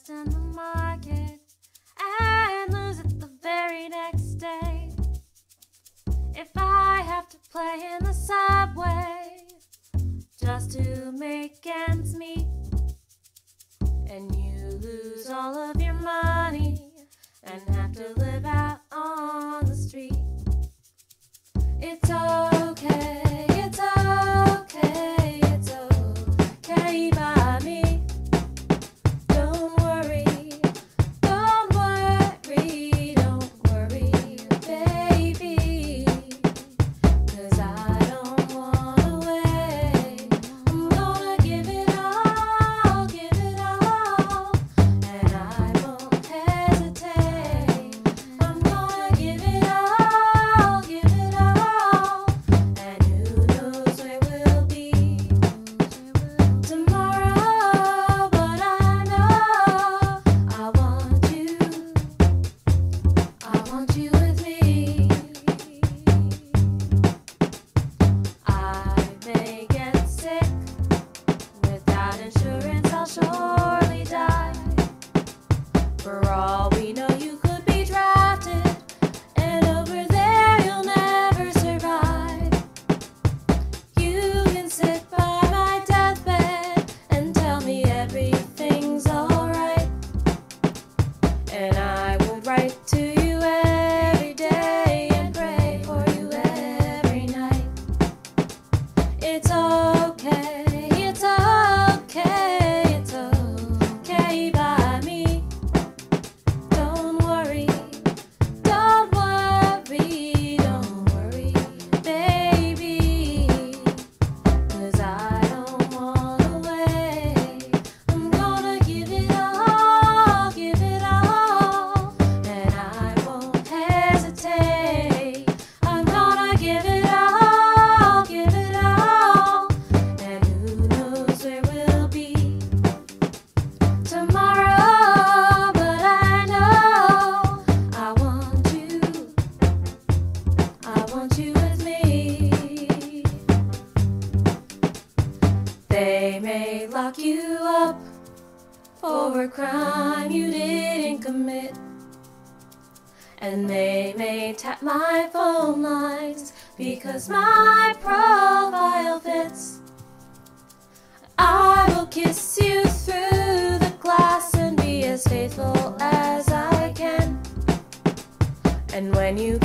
might in the market and lose it the very next day. If I have to play in the subway just to make ends meet, and you lose all of your money and have to live out on the street. It's okay, They may lock you up for a crime you didn't commit. And they may tap my phone lines because my profile fits. I will kiss you through the glass and be as faithful as I can. And when you